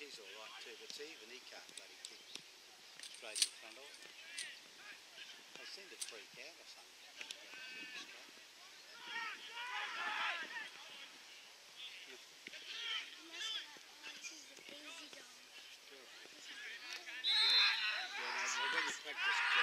He's all right too, but even he can't bloody kick straight in front of him. They seem to freak out or something. Practice.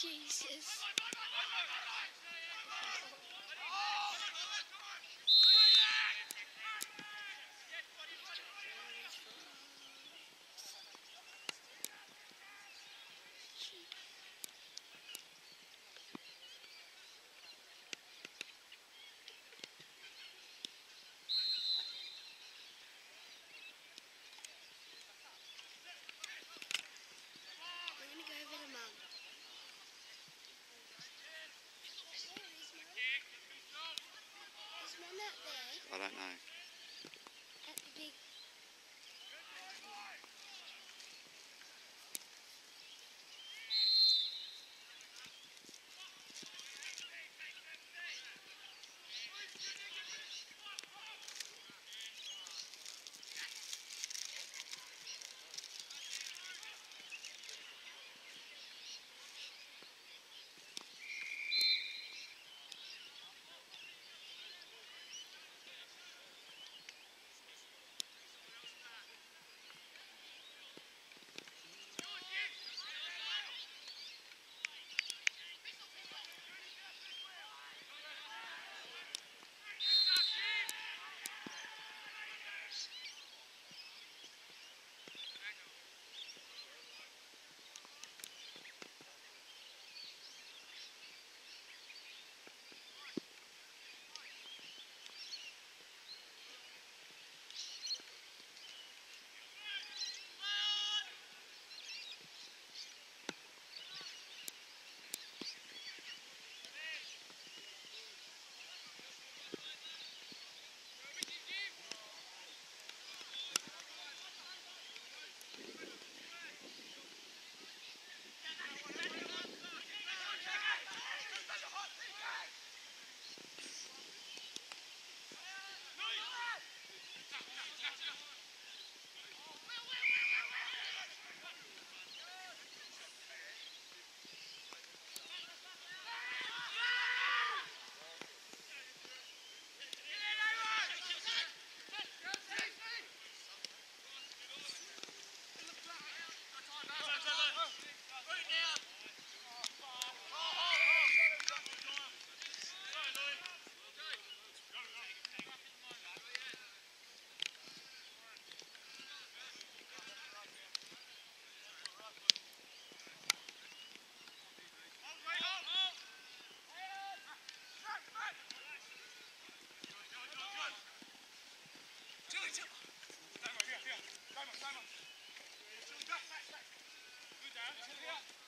Jesus. I don't know. Yeah.